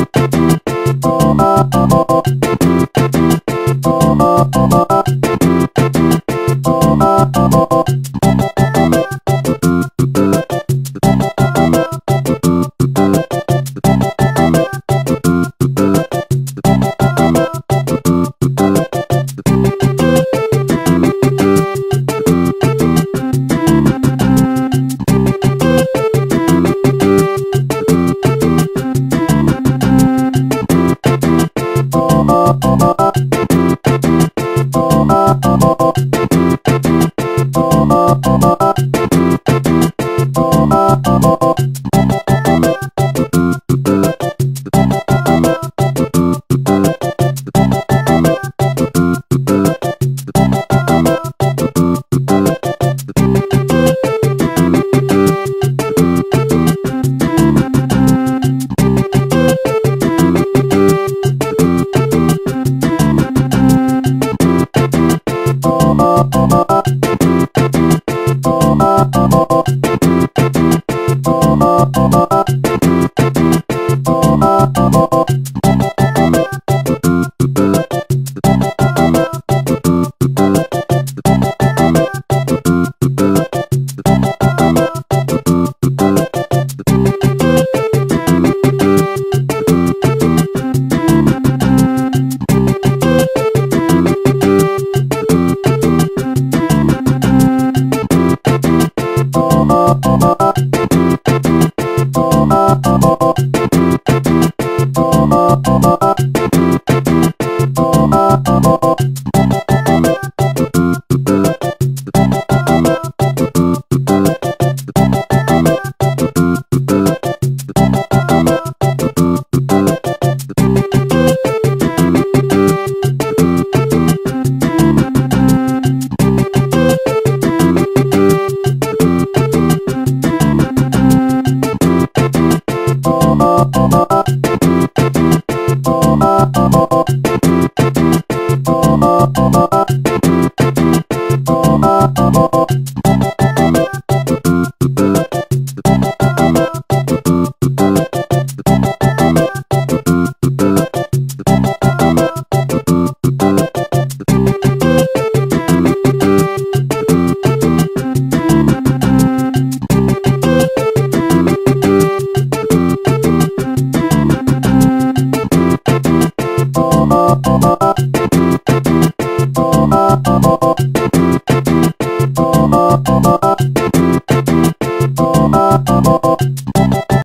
Thank you. デデデデデ。Thank you.